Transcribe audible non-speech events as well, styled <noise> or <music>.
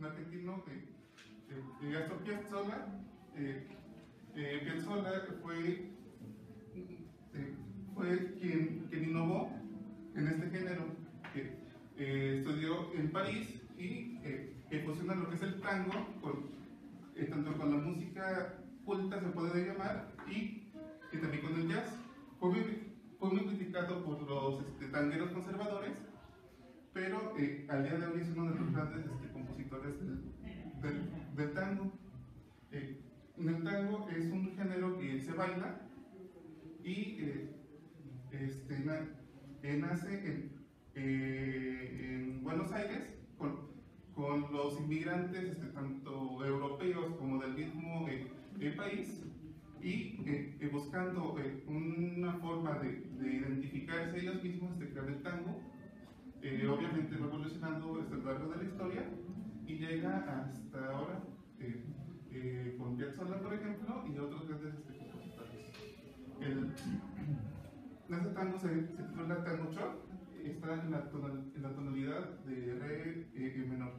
un argentino de, de, Astor Piazzolla. Eh, Piazzolla fue, eh, fue quien, quien innovó en este género. Eh, estudió en París y eh, fusiona lo que es el tango, con, tanto con la música culta se puede llamar, y, y también con el jazz. Fue muy, fue muy criticado por los este, tangueros conservadores, pero eh, al día de hoy es uno de los grandes este, compositores del, del, tango. Eh, el tango es un género que se baila y eh, este, nace en, en, Buenos Aires con, con los inmigrantes, este, tanto europeos como del mismo país, y eh, eh, buscando eh, una forma de, de, identificarse ellos mismos, de crear el tango, obviamente revolucionando a lo largo de la historia y llega hasta ahora con Piazzolla, por ejemplo, y otros grandes este, compositores. El, <clears throat> este tango se, se titula Tango está en la, tonalidad de Re menor.